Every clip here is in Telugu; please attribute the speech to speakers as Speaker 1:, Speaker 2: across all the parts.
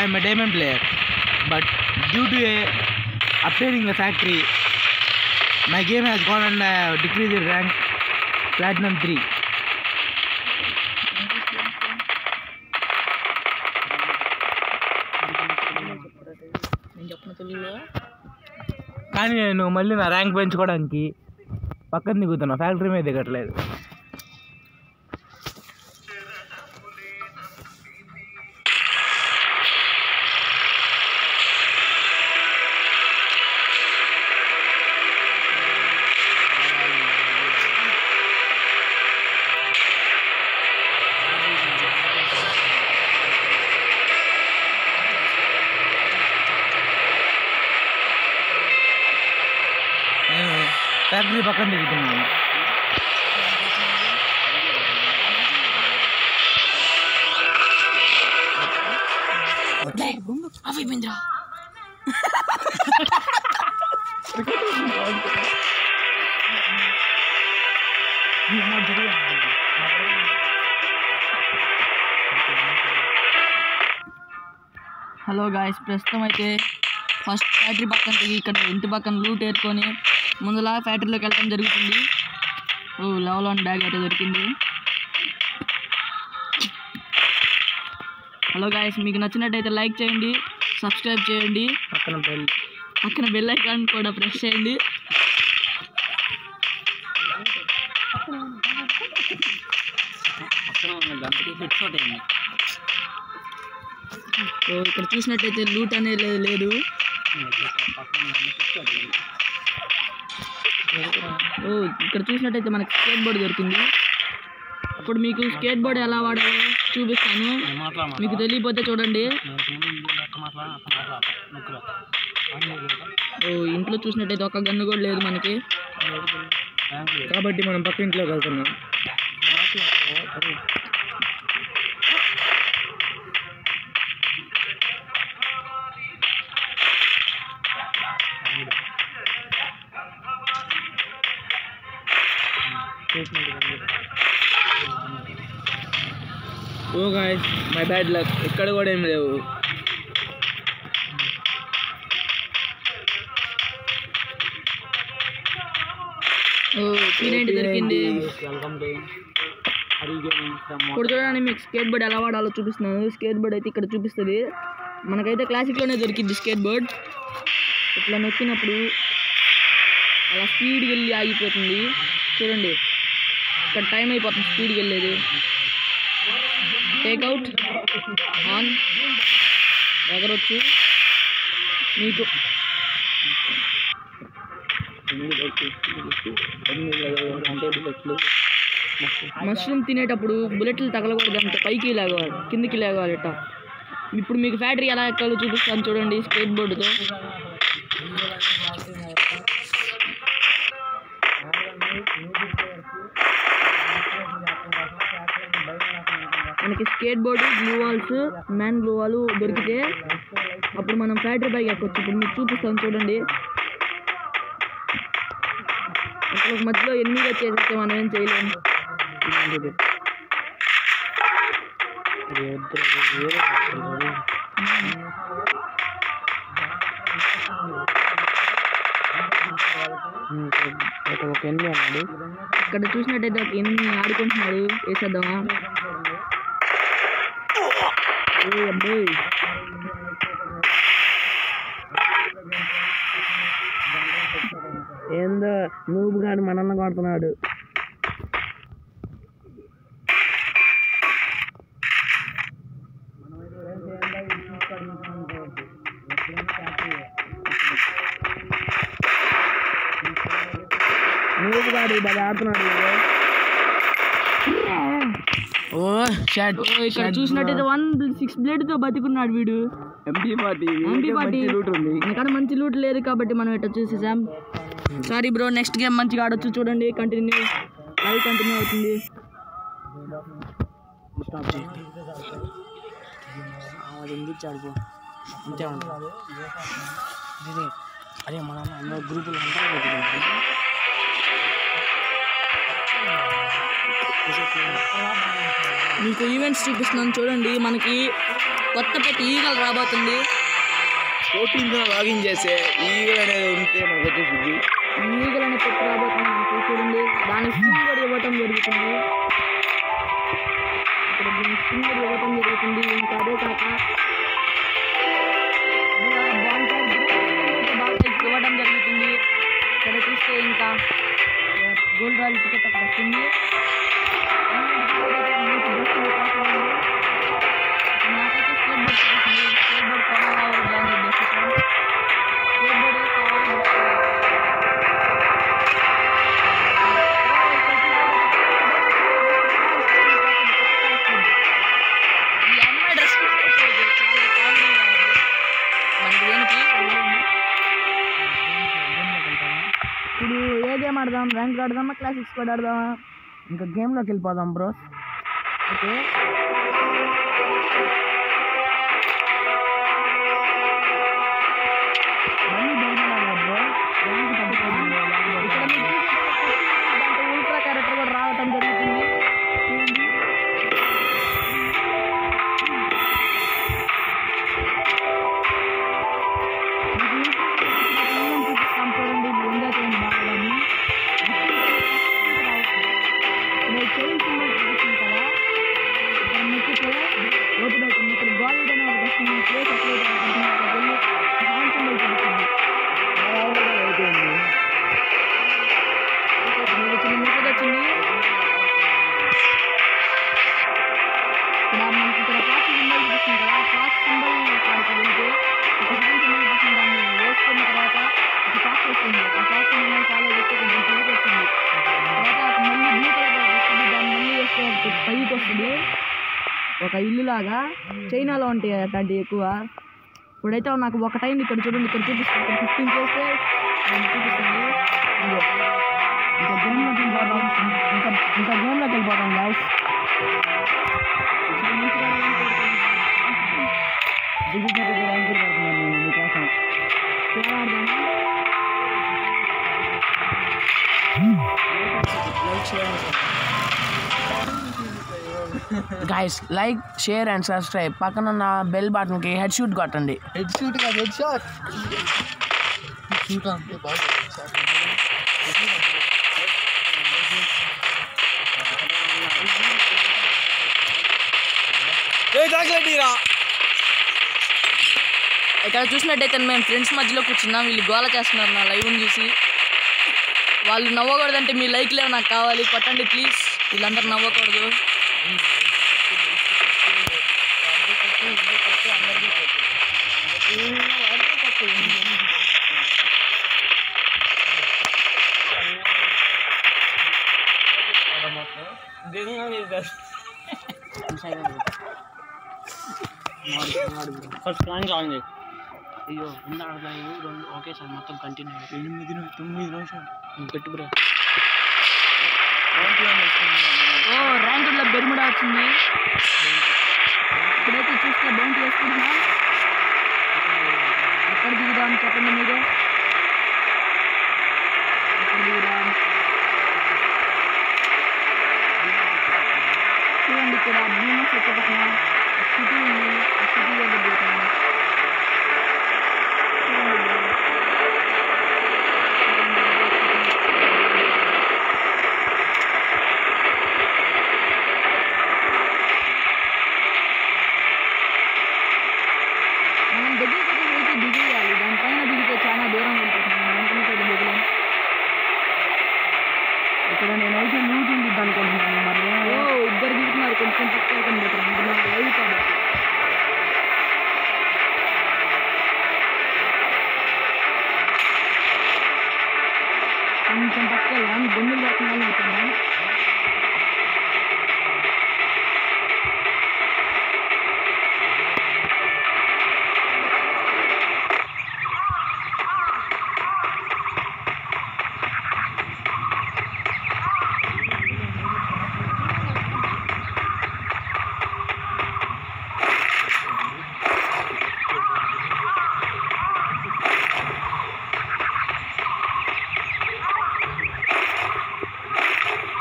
Speaker 1: I I'm a diamond player but due to a updating the factory my game has gone and uh, decreased in rank platinum 3
Speaker 2: నేను చెప్పిన తెలుగులో
Speaker 1: కానీ నేను మళ్ళీ నా ర్యాంక్ పెంచుకోవడానికి పక్కన దిగుతున్నా ఫ్యాక్టరీ మీద దిగట్లేదు.
Speaker 2: అయిపోయిందిరా హలో గాయస్ ప్రస్తుతం అయితే ఫస్ట్ ఫ్యాక్టరీ పక్కన ఇక్కడ ఇంటి పక్కన లూట్ ఏర్కొని ముందులా ఫ్యాక్టరీలోకి వెళ్ళడం జరుగుతుంది. ఓ లెవెల్ వన్ బ్యాగ్ అయితే దొరికింది. హలో గాయస్ మీకు నచ్చినట్టయితే లైక్ చేయండి. సబ్స్క్రైబ్ చేయండి.
Speaker 1: పక్కన బెల్
Speaker 2: పక్కన బెల్ ఐకాన్ కూడా ప్రెస్ చేయండి. ఇక్కడ చూసినట్టయితే లూట్ అనేది లేదు ఓ ఇక్కడ చూసినట్టయితే మనకి స్కేట్ బోర్డ్ దొరికింది. ఇప్పుడు మీకు స్కేట్ బోర్డ్ ఎలా వాడాలో? చూపిస్తాను. మీకు తెలియకపోతే చూడండి. ఓ ఇంట్లో చూసినట్టయితే ఒక గన్ను కూడా లేదు మనకి.
Speaker 1: కాబట్టి మనం పక్క ఇంట్లోకి వెళ్తున్నాం. Oh guys my bad luck ఇక్కడ కూడా ఏం లేవు.
Speaker 2: ఓ పీనైంటి దొరికింది. ఇప్పుడు చూడండి మీకు స్కేట్ బోర్డ్ ఎలా వాడాలో చూపిస్తున్నాను. స్కేట్ బోర్డ్ అయితే ఇక్కడ చూపిస్తుంది. మనకైతే క్లాసిక్లోనే దొరికింది స్కేట్ బోర్డ్ ఇట్లా నొక్కినప్పుడు అలా స్పీడ్కి వెళ్ళి ఆగిపోతుంది. చూడండి ఇక్కడ టైం అయిపోతుంది స్పీడ్కి వెళ్ళేది. Take out on. ఎగరొచ్చు. మీకు మష్రూమ్ తినేటప్పుడు బుల్లెట్లు తగలకూడదు అంత పైకి లేవాలి కిందికి లేవాలి ఇప్పుడు మీకు ఫ్యాక్టరీ ఎలా ఎక్కాలో చూపిస్తాను చూడండి స్కేట్ బోర్డుతో. మనకి skate board gloo walls man gloo wall దొరికితే అప్పుడు మనం ఫ్యాక్టరీ పైకి ఎక్కొచ్చు. ఇప్పుడు మీకు చూపిస్తాను చూడండి. అసలు మధ్యలో ఎనిమిది వచ్చేసరికి మనం ఏం చేయలేము
Speaker 1: ఒక ఎన్ని అన్నాడు
Speaker 2: ఇక్కడ చూసినట్టయితే ఒక ఎన్ని ఆడుకుంటున్నాడు. వేసేద్దామా
Speaker 1: ఏందో నూబు మనల్ని మనన్న కొడుతున్నాడు. నూబు బాగా ఆడుతున్నాడు ఓ షాట్
Speaker 2: ఓ, ఇక్కడ చూసినట్టయితే వన్ సిక్స్ బ్లేడ్తో బతికున్నాడు వీడు.
Speaker 1: MP party
Speaker 2: MP party
Speaker 1: loot ఉంది.
Speaker 2: ఇక్కడ మంచి లూట్ లేదు కాబట్టి మనం ఇట్లా చూసేసాం? సారీ బ్రో నెక్స్ట్ గేమ్ మంచిగా ఆడొచ్చు చూడండి. కంటిన్యూ లైవ్ కంటిన్యూ అవుతుంది.
Speaker 1: అది అంతే ఉంటుంది మన గ్రూపులు
Speaker 2: మీకు ఈవెంట్స్ చూపిస్తున్నాను చూడండి మనకి కొత్త పెట్టి ఈగలు రాబోతుంది
Speaker 1: ఓటీపీతో లాగిన్ చేస్తే ఈగల్ అనేది ఉంటే మనకు వచ్చేసింది
Speaker 2: ఈగలు అనే పెట్టి రాబోతుంది మనకి చూడండి దానికి స్కిన్ కూడా ఇవ్వటం జరుగుతుంది ఇక్కడ దీనికి స్కిన్ కూడా ఇవ్వటం జరుగుతుంది ఇంకా అదే కాక బాగా ఇవ్వడం జరుగుతుంది ఇక్కడ చూస్తే ఇంకా गोल वाली टिकट तक रखेंगे। క్లాసిక్స్ కూడా ఆడదామా?
Speaker 1: ఇంకా గేమ్లోకి వెళ్ళిపోదాం బ్రో
Speaker 2: ఓకే ఇప్పుడైతే నాకు ఒక టైం ఇక్కడ చూడండి ఇక్కడ చూపిస్తుంది ఇక్కడ ఫిఫ్టీన్ చేస్తే చూపిస్తుంది
Speaker 1: ఇంకా ఇంకా ఇంకా
Speaker 3: guys like share and subscribe పక్కన ఉన్న బెల్ బటన్కి హెడ్ షూట్ కొట్టండి.
Speaker 1: హెడ్ షూట్ కాదు హెడ్ షాట్
Speaker 2: ఇక్కడ చూసినట్టయితే మేము ఫ్రెండ్స్ మధ్యలో కూర్చున్నాం వీళ్ళు గోల చేస్తున్నారు నా లైవ్ని చూసి. వాళ్ళు నవ్వకూడదంటే మీ లైక్లే నాకు కావాలి. కొట్టండి ప్లీజ్ వీళ్ళందరూ నవ్వకూడదు.
Speaker 3: ఫస్ట్ ప్లాన్ ఆన్ చేయి అయ్యో ముందు ఆడదాము రెండు ఒకేసారి మొత్తం కంటిన్యూ
Speaker 1: ఎనిమిది ను- తొమ్మిది నిమిషాలు
Speaker 3: పెట్టు బ్రో
Speaker 2: ఓ ర్యాంకుల్లో బెర్ముడా వచ్చింది ఇప్పుడైతే చూస్తే బౌంటీ వేసుకుంటున్నా ఎక్కడ దిగుదాం చెప్పండి మీరు ఎక్కడ దిగుదాం చూడండి ఇక్కడ భీమస్ వచ్చేటప్పుడు సిటీ ఉంది ఆ సిటీ దగ్గర దిగుతాం చూడండి bro. మనం దగ్గరికి అయితే దిగేయాలి దానిపైన దిగితే చాలా దూరం వెళ్ళిపోతుంది మనం అనుకున్న చోట దిగలేం
Speaker 1: ఇక్కడ నేనైతే లూట్ ఉంది అనుకుంటున్నాను మరి
Speaker 2: ఓ ఇద్దరు దిగుతున్నారు కొంచెం పక్కన కనిపెట్టారు ఇది నాకు లైవ్ కాబట్టి కొంచెం పక్క వెళ్దాం గొంతులు లేకుండా వెళ్తున్నాం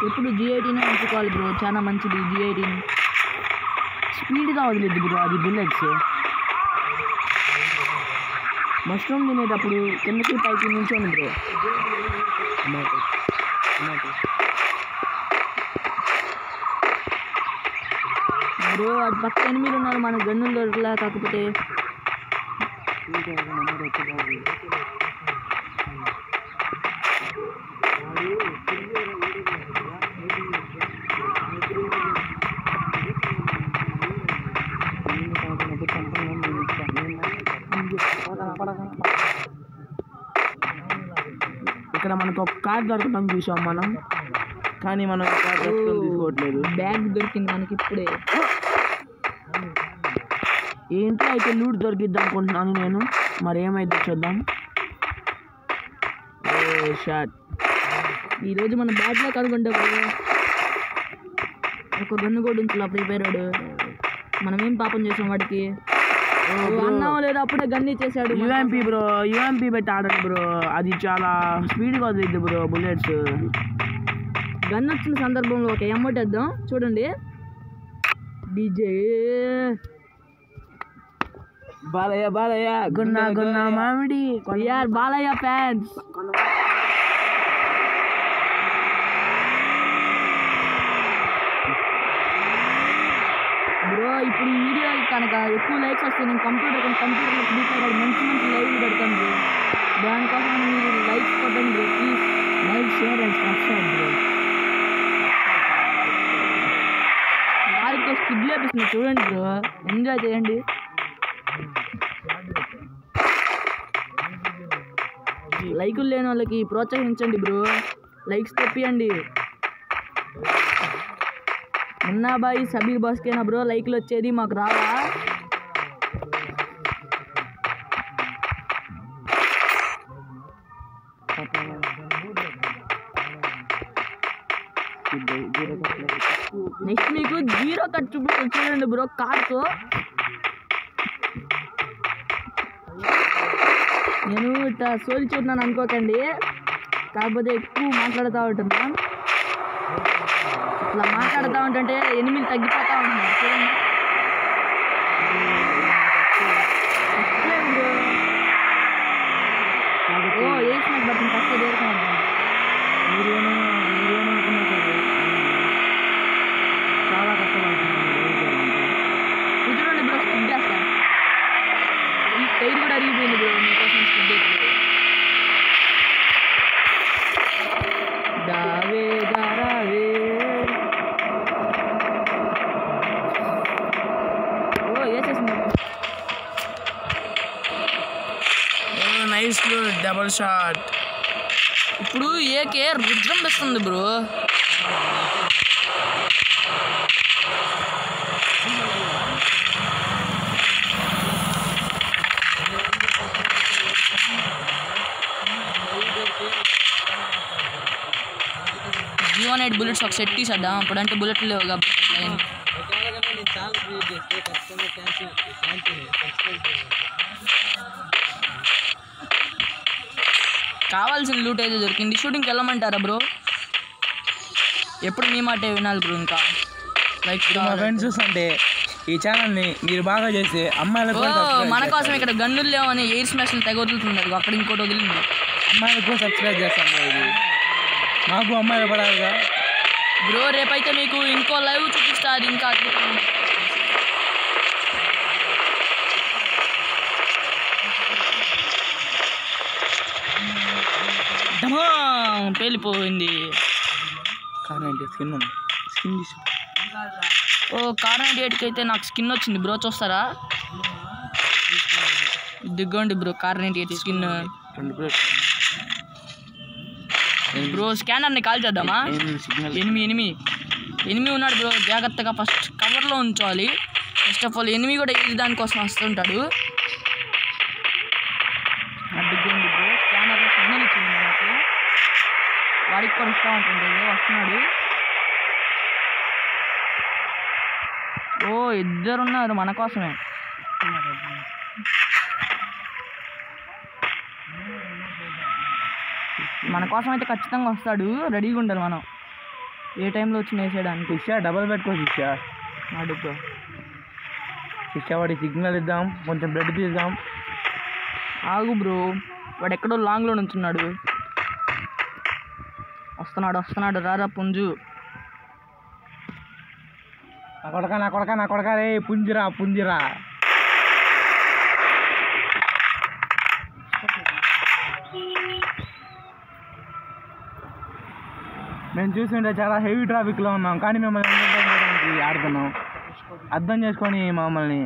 Speaker 2: ఎప్పుడు జీ ఎయిటీనే ఉంచుకోవాలి బ్రో చాలా మంచిది జీ ఎయిటీన్ స్పీడ్గా వదిలేదు బ్రో అది బుల్లెట్స్. మష్రూమ్ తినేటప్పుడు కిందకి పైకి నుంచోండి బ్రో. బ్రో అది పక్క ఎనిమిది ఉన్నారు మన గన్నులు దొరకలే కాకపోతే.
Speaker 1: ఇక్కడ మనకు ఒక కార్ దొరకడం చూసాం మనం. కానీ మనం కార్ తీసుకోవట్లేదు.
Speaker 2: బ్యాగ్ దొరికింది మనకి ఇప్పుడే.
Speaker 1: ఏంటో అయితే లూట్ దొరికిద్దాం అనుకుంటున్నాను నేను? మరి ఏమైందో చూద్దాం. Oh shot.
Speaker 2: ఈరోజు మన బ్యాట్లో కనుకుంటే బ్రో ఒక గన్ను కూడా ఉంచులా ప్రిపేర్ మనం ఏం పాపం చేసాం వాడికి? ఓ, అన్నావో లేదో అప్పుడే గన్ ఇచ్చేసాడు మన
Speaker 1: యూఎంపీ బ్రో యూఎంపీ పెట్టి ఆడండి బ్రో. అది చాలా స్పీడ్గా వదిలిద్ది బ్రో బుల్లెట్స్.
Speaker 2: గన్ వచ్చిన సందర్భంలో ఒక ఎమ్మటి వేద్దాం చూడండి. డీజే.
Speaker 1: బాలయ్య బాలయ్య గున్నా గున్నా మామిడి.
Speaker 2: బాలయ్య ఫ్యాన్స్ బ్రో ఇప్పుడు ఈ వీడియో కనుక ఎక్కువ లైక్స్ వస్తే నేను కంప్యూటర్ కంప్యూటర్లో ప్రిపేర్ మంచి మంచి లైవ్లు పెడతాను బ్రో. దానికోసం మీరు లైక్స్ కొట్టండి bro. Please
Speaker 1: like share and subscribe bro
Speaker 2: వారికి స్కిడ్ లేపిస్తుంది చూడండి బ్రో. ఎంజాయ్ చేయండి. లైకులు లేని వాళ్ళకి ప్రోత్సహించండి బ్రో. లైక్స్ తెప్పియండి. మున్నాబాయి సబీర్ బాస్కేనా బ్రో లైక్లు వచ్చేది మాకు రావా? నెక్స్ట్ మీకు జీరో కట్ చూపిస్తాను చూడండి బ్రో కార్తో నేను ఇట్లా సోల్ చూస్తున్నాను అనుకోకండి. కాకపోతే ఎక్కువ మాట్లాడుతూ ఉంటున్నా. ఇట్లా మాట్లాడుతూ ఉంటుంటే ఎనిమిది తగ్గిపోతూ ఉంటున్నారు. చూడండి Subscribe bro. Oh eight match బట్టి ఫస్ట్ చేరుకున్నాను
Speaker 1: మీరేమో మీరేమనుకున్నా సరే చాలా కష్టపడుతున్నాను
Speaker 2: ఇది చూడండి బ్రో స్కిడ్ చేస్తా ఈ టైర్ కూడా అరిగిపోయింది బ్రో మీకోసం స్కిడ్ దావే దారావే ఓ వేసేసింది
Speaker 1: నైస్ డబల్ షాట్
Speaker 2: ఇప్పుడు ఏకే విజృంభిస్తుంది బ్రో. జీవన్ ఎయిట్ బుల్లెట్స్ ఒక సెట్ తీసేద్దాం. అప్పుడంటే బుల్లెట్లు లేవు కాబట్టి అట్లా కావాల్సిన లూట్ అయితే దొరికింది. షూటింగ్కి వెళ్ళమంటారా బ్రో ఎప్పుడు మీ మాటే వినాలి బ్రో ఇంకా. లైక్
Speaker 1: మా ఫ్రెండ్స్ చూస్తుంటే ఈ ఛానల్ని మీరు బాగా చేసి అమ్మాయిలకు subscribe
Speaker 2: మన కోసం. ఇక్కడ గన్నులు లేవని ఎయిర్ స్మాష్లు తెగ వదులుతున్నారు అక్కడ ఇంకోటి వదిలింది.
Speaker 1: అమ్మాయిలకు కూడా సబ్స్క్రైబ్ చేస్తాం ఇది. మాకు అమ్మాయిలు పడాలిగా.
Speaker 2: బ్రో రేపైతే మీకు ఇంకో లైవ్ చూపిస్తా. అది ఇంకా అద్భుతం. డమా పేలిపోయింది.
Speaker 1: కానీ స్కిన్ ఉంది? స్కిన్ తీసు
Speaker 2: ఓ కార్ నైంటీ ఎయిట్కి అయితే నాకు స్కిన్ వచ్చింది బ్రో చూస్తారా? దిగ్గండి bro car ninety eight skin. Bro స్కానర్ని call చేద్దామా? ఎనిమిది ఎనిమిది ఎనిమిది ఉన్నాడు బ్రో జాగ్రత్తగా ఫస్ట్ కవర్లో ఉంచాలి. ఫస్ట్ ఆఫ్ ఆల్ ఎనిమిది కూడా ఈ దానికోసం వస్తుంటాడు అడ్డుకోండి బ్రో స్కానర్ సిగ్నల్ ఇచ్చింది మనకు వాడికి కూడా వస్తూ ఉంటుంది. వస్తున్నాడు? ఓ ఇద్దరు ఉన్నారు మన కోసమే. మన కోసం అయితే ఖచ్చితంగా వస్తాడు. రెడీగా ఉండాలి మనం. ఏ టైంలో వచ్చి వేసేయడానికి
Speaker 1: శిష్య డబల్ పెట్టుకో శిష్య
Speaker 2: అడుగు
Speaker 1: శిష్య వాడి సిగ్నల్ ఇద్దాం. కొంచెం బ్లడ్ తీద్దాం.
Speaker 2: ఆగు బ్రో. వాడు ఎక్కడో లాంగ్లో నుంచున్నాడు. వస్తున్నాడు వస్తున్నాడు. రారా పుంజు.
Speaker 1: నా కొడక నా కొడక నా కొడక. రే పుంజిరా పుంజిరా. మేము చూస్తుంటే చాలా హెవీ ట్రాఫిక్లో ఉన్నాం కానీ మిమ్మల్ని చేయడానికి ఆడుతున్నాం. అర్థం చేసుకొని మమ్మల్ని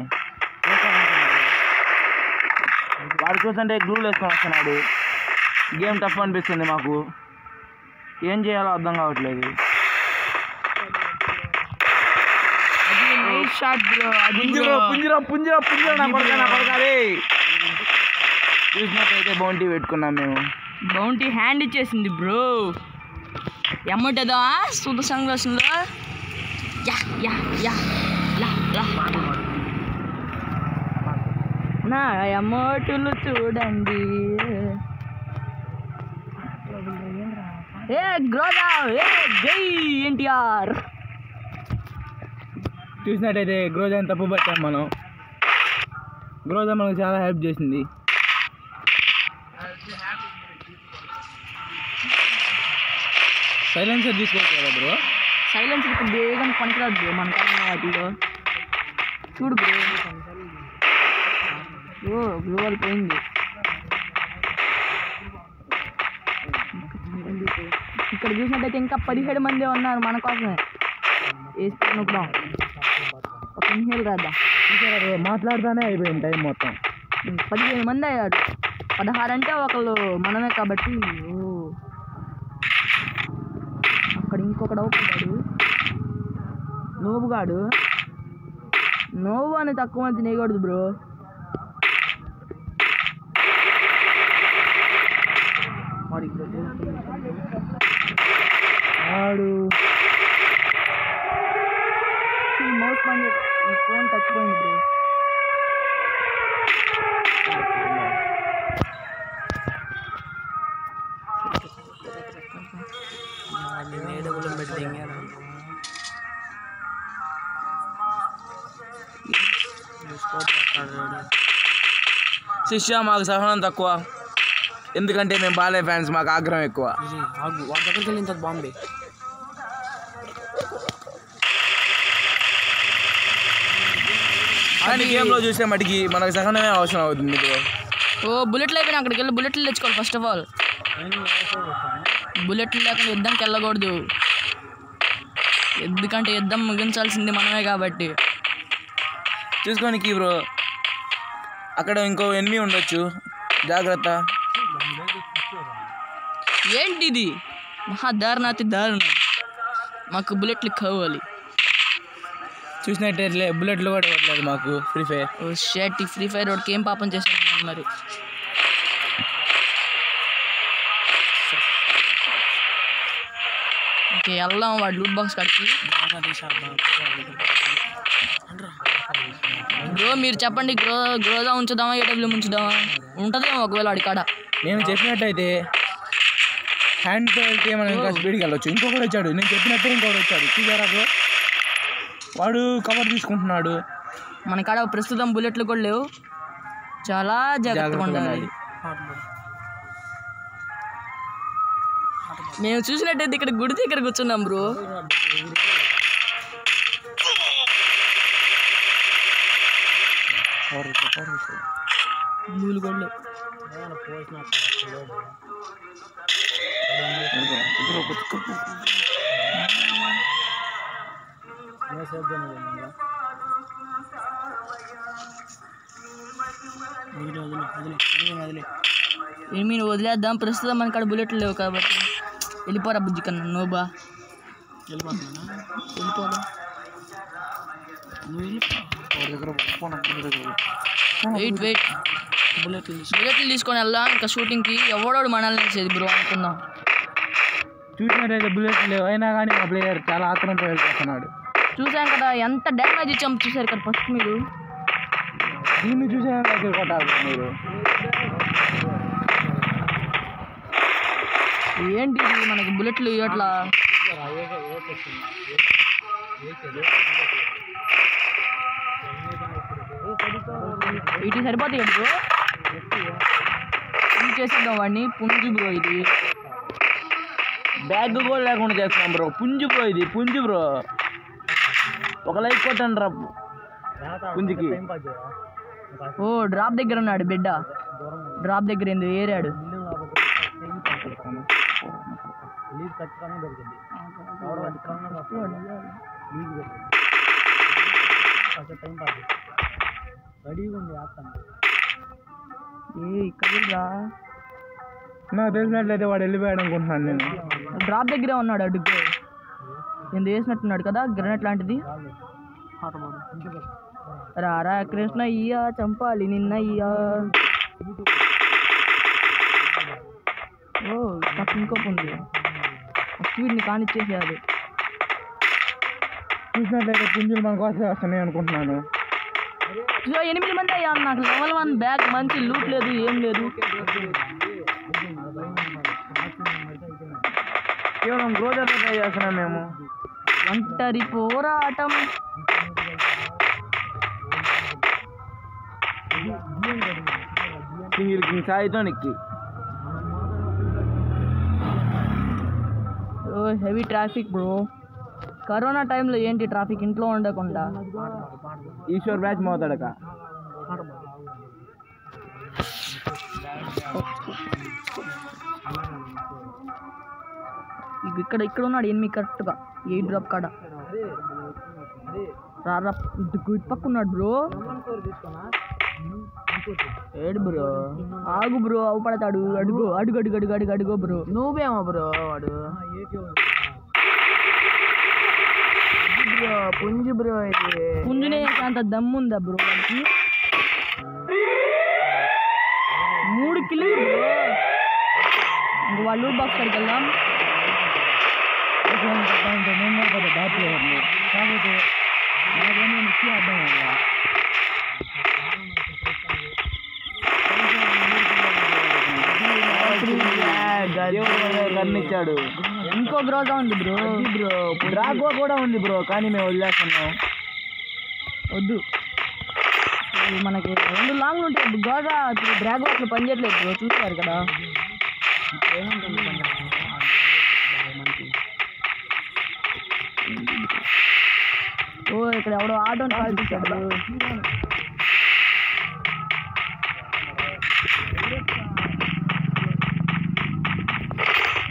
Speaker 1: వాడు చూస్తుంటే గ్లూలు వేసుకొని వస్తున్నాడు. గేమ్ టఫ్ అనిపిస్తుంది మాకు. ఏం చేయాలో అర్థం కావట్లేదు.
Speaker 2: షాట్ బ్రో అది
Speaker 1: పుంజిరా పుంజిరా పుంజిరా పుంజిరా నా కొడక నా కొడక రే చూసినట్టయితే బౌంటీ పెట్టుకున్నాం మేము.
Speaker 2: బౌంటీ హ్యాండ్ ఇచ్చేసింది బ్రో. ఎమ్మటదా సుధ సంగ్లాసులో యా యా యా నా ఎమ్మోటులు చూడండి. ఏ గ్రోదా ఏ జై ఎన్టీఆర్.
Speaker 1: చూసినట్టయితే గ్రోజాని తప్పు పట్టాం మనం. గ్రోజా మనకు చాలా హెల్ప్ చేసింది. సైలెన్సర్ తీసుకోవచ్చు కదా బ్రో?
Speaker 2: సైలెన్స్ ఇప్పుడు బేగా పనికిరాదు బ్రో మన వాటిలో. చూడు బ్రో. ఓ బ్లూ వాళ్ళు పోయింది. ఇక్కడ చూసినట్టయితే ఇంకా పదిహేడు మంది ఉన్నారు మన కోసమే వేసుకొని నొక్కుదాం ఒక
Speaker 1: అయిపోయింది టైం మొత్తం.
Speaker 2: పదిహేను మంది అయ్యారు. పదహారు అంటే ఒకళ్ళు మనమే కాబట్టి ఓ. అక్కడ ఇంకొకడు అవుతాడు నోబుగాడు నోవు అని తక్కువ మంది నేయకూడదు బ్రో.
Speaker 1: వాడు
Speaker 2: మౌస్ పని ఫోన్ చచ్చిపోయింది బ్రో
Speaker 1: శిష్య మాకు సహనం తక్కువ ఎందుకంటే మేము బాలే ఫ్యాన్స్ మాకు ఆగ్రహం ఎక్కువ
Speaker 3: వాడి దగ్గరికి వెళ్ళిన తర్వాత బాంబే
Speaker 1: కానీ గేమ్లో చూసే మటుకి మనకు సహనమే అవసరం అవుతుంది బ్రో
Speaker 2: ఓ బుల్లెట్లు అయిపోయినా అక్కడికి వెళ్ళి బుల్లెట్లు తెచ్చుకోవాలి ఫస్ట్ ఆఫ్ ఆల్ బుల్లెట్లు లేకుండా యుద్ధంకి వెళ్ళకూడదు. ఎందుకంటే యుద్ధం ముగించాల్సింది మనమే కాబట్టి.
Speaker 1: చూసుకోనికి బ్రో అక్కడ ఇంకో ఎనిమి ఉండొచ్చు. జాగ్రత్త.
Speaker 2: ఏంటిది? మహా దారుణాతి దారుణం. మాకు బుల్లెట్లు కావాలి.
Speaker 1: చూసినట్టయితే బుల్లెట్లు కూడా కొట్టలేదు మాకు ఫ్రీ ఫైర్.
Speaker 2: షర్ట్ ఈ ఫ్రీ ఫైర్ వాడికి ఏం పాపం చేశాను మరి? ఓకే వెళ్దాం వాడు లూట్ బాక్స్ కడికి. గ్రో మీరు చెప్పండి గ్రో గ్రోదా ఉంచుదామా ఏడబ్ల్యూ ఉంచుదామా? ఉంటుందేమో ఒకవేళ వాడి కాడ.
Speaker 1: నేను చెప్పినట్టయితే హ్యాండ్తో వెళ్తే మనం ఇంకా స్పీడ్కి వెళ్ళొచ్చు. ఇంకొకటి వచ్చాడు నేను చెప్పినట్టే ఇంకొకటి వచ్చాడు. చూసారా బ్రో? వాడు కవర్ తీసుకుంటున్నాడు.
Speaker 2: మన కాడ ప్రస్తుతం బుల్లెట్లు కూడా లేవు. చాలా జాగ్రత్తగా ఉండాలి. మేము చూసినట్టయితే ఇక్కడ గుడి దగ్గర కూర్చున్నాం బ్రో. మూలు గొడ్లు ఏమీ వదిలేద్దాం. ప్రస్తుతం మన కాడ బుల్లెట్లు లేవు కాబట్టి. వెళ్ళిపోరా బుజ్జి కన్నా. నోబా వెళ్ళిపోదా వెయిట్ వెయిట్. బుల్లెట్లు బుల్లెట్లు తీసుకొని వెళ్దాం. ఇంకా షూటింగ్కి ఎవడోడు మనల్ని వేసేది బ్రో అనుకుందాం.
Speaker 1: చూసినట్టయితే బుల్లెట్లు లేవు. అయినా కానీ మా ప్లేయర్ చాలా ఆత్రంతో వెళ్ళిపోతున్నాడు
Speaker 2: చూసాం కదా ఎంత డ్యామేజ్ ఇచ్చాం చూసారు కదా ఫస్ట్ మీరు.
Speaker 1: దీన్ని చూసే కొట్టాలి మీరు.
Speaker 2: ఏంటి మనకి బుల్లెట్లు ఇవ్వట్లా? ఇటు సరిపోతాయి బ్రో ఇది చేసేద్దాం వాడిని. పుంజు బ్రో ఇది.
Speaker 1: బ్యాగ్ కూడా లేకుండా చేస్తున్నాం బ్రో పుంజు బ్రో ఇది. పుంజు బ్రో ఒక లైక్ కొట్టండి రా. పుంజుకి
Speaker 2: ఓ డ్రాప్ దగ్గర ఉన్నాడు బిడ్డ. డ్రాప్ దగ్గర ఏంది? ఏరాడు. ఏ కదిలిరా
Speaker 1: నాకు తెలిసినట్లయితే వాడు వెళ్ళిపోయాడు అనుకుంటున్నాను నేను.
Speaker 2: డ్రాప్ దగ్గరే ఉన్నాడు అడుగు ఏంది వేసినట్టున్నాడు కదా గ్రనెట్ లాంటిది. రారా కృష్ణ అయ్యా చంపాలి నిన్న అయ్యా. ఓ పక్క ఇంకోపు ఉంది స్పీడ్ని కానిచ్చేసేయాలి.
Speaker 1: చూసినట్లయితే పుంజులు మన కోసం వస్తున్నాయి అనుకుంటున్నాను.
Speaker 2: ఎనిమిది మంది అయ్యా నాకు లెవెల్ వన్ బ్యాగ్ మంచి లూట్ లేదు ఏం లేదు.
Speaker 1: కేవలం గ్రోజర్ ట్రై చేస్తున్నాం మేము.
Speaker 2: ఒంటరి పోరాటం.
Speaker 1: సింగిల్ సాయితో నిక్కి.
Speaker 2: Heavy traffic bro. కరోనా టైంలో ఏంటి ట్రాఫిక్ ఇంట్లో ఉండకుండా?
Speaker 1: ఈశ్వర్ బ్యాచ్ మోతాడక.
Speaker 2: ఇక ఇక్కడ ఇక్కడ ఉన్నాడు ఎనిమిది కరెక్ట్గా. ఏ డ్రాప్ కాడ. రారా ఇటు పక్క ఉన్నాడు బ్రో. ఏడు బ్రో. ఆగు బ్రో అవు పడతాడు అడుగు అడుగు అడుగు అడుగు అడుగు అడుగు బ్రో. నువ్వేమో బ్రో వాడు. బ్రో పుంజు బ్రో ఇది. పుంజునే అంత దమ్ముందా బ్రో వాడికి? మూడు కిలో బ్రో. వాళ్ళు బాక్స్
Speaker 1: ప్లేయర్ని నాకేమో నిక్కి అర్థం కన్నిచ్చాడు
Speaker 2: ఇంకో గ్రోజా ఉంది బ్రో
Speaker 1: బ్రో డ్రాగో కూడా ఉంది బ్రో కానీ మేము వదిలేస్తున్నాం.
Speaker 2: వద్దు. ఇది మనకి రెండు లాంగ్లు ఉంటాయి. గోజా డ్రాగో అసలు పనిచేయట్లేదు బ్రో చూస్తారు కదా? ఓ ఇక్కడ ఎవడో ఆటోని కాల్ చేశాడు.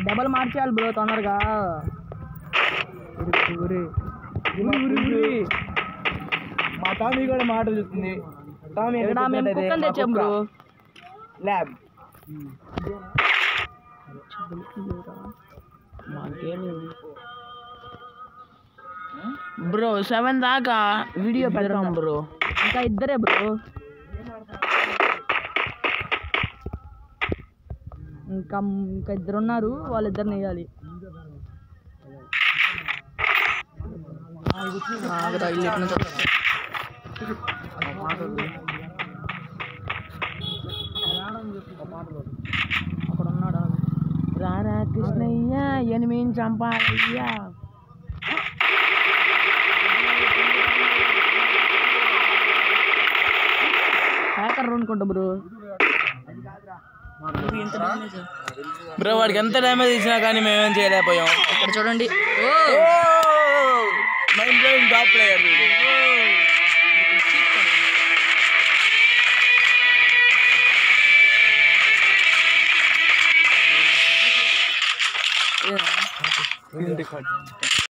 Speaker 2: డబల్ మార్చేయాలి బ్రో తొందరగా.
Speaker 1: మా టామీ కూడా మాట చూస్తుంది టామీ
Speaker 2: తెచ్చాం బ్రో.
Speaker 1: ల్యాబ్.
Speaker 2: బ్రో సెవెన్ దాకా వీడియో పెడతాం బ్రో ఇంకా ఇద్దరే బ్రో ఇంకా ఇంకా ఇద్దరు ఉన్నారు వాళ్ళిద్దరిని వేయాలి. రారా కృష్ణయ్య ఎనిమిది చంపాలయ్యా. హ్యాకర్ అనుకుంటా బ్రో
Speaker 1: బ్రో వాడికి ఎంత డ్యామేజ్ ఇచ్చినా కానీ మేమేం చేయలేకపోయాం.
Speaker 2: ఇక్కడ చూడండి.
Speaker 1: మైండ్ బ్లోయింగ్ టాప్ ప్లేయర్
Speaker 2: ఏ,
Speaker 1: వీడు.